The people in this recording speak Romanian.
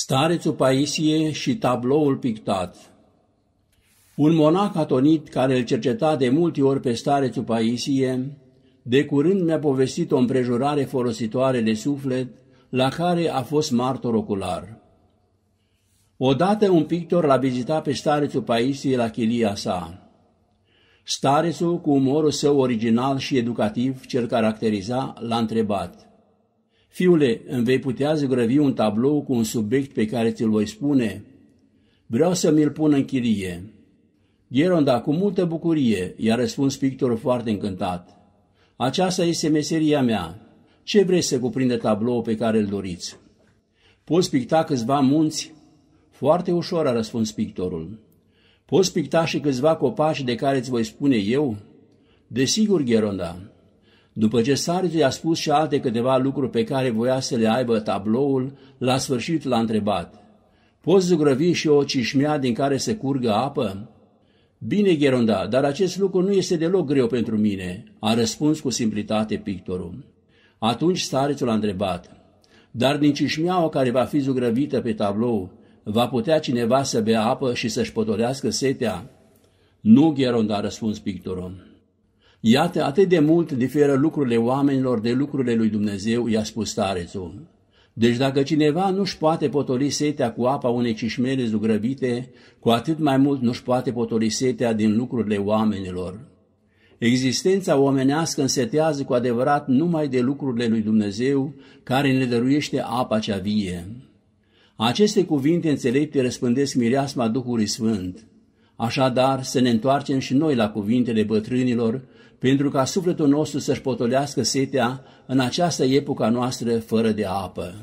Starețul Paisie și tabloul pictat Un monac atonit care îl cerceta de multe ori pe starețul Paisie, de curând mi-a povestit o împrejurare folositoare de suflet la care a fost martor ocular. Odată un pictor l-a vizitat pe starețul Paisie la chilia sa. Starețul, cu umorul său original și educativ, cel caracteriza, l-a întrebat – Fiule, îmi vei putea zugrăvi un tablou cu un subiect pe care ți-l voi spune? Vreau să mi-l pun în chirie. Gheronda, cu multă bucurie, i-a răspuns pictorul foarte încântat. Aceasta este meseria mea. Ce vreți să cuprinde tablou pe care îl doriți? Poți picta câțiva munți? Foarte ușor, a răspuns pictorul. Poți picta și câțiva copaci de care îți voi spune eu? Desigur, Gheronda, după ce Sarge i-a spus și alte câteva lucruri pe care voia să le aibă tabloul, la sfârșit l-a întrebat. Poți zugrăvi și o cișmea din care se curgă apă? Bine, Gheronda, dar acest lucru nu este deloc greu pentru mine, a răspuns cu simplitate pictorul. Atunci starețul a întrebat, dar din cișmeaua care va fi zugrăvită pe tablou, va putea cineva să bea apă și să-și potolească setea? Nu, Gheronda, a răspuns pictorul. Iată, atât de mult diferă lucrurile oamenilor de lucrurile lui Dumnezeu, i-a spus starețul. Deci dacă cineva nu-și poate potoli setea cu apa unei cișmele zugrăvite, cu atât mai mult nu-și poate potoli setea din lucrurile oamenilor. Existența omenească însetează cu adevărat numai de lucrurile lui Dumnezeu, care ne dăruiește apa cea vie. Aceste cuvinte înțelepte răspândesc mireasma Duhului Sfânt. Așadar, să ne întoarcem și noi la cuvintele bătrânilor, pentru ca sufletul nostru să-și potolească setea în această epoca noastră fără de apă.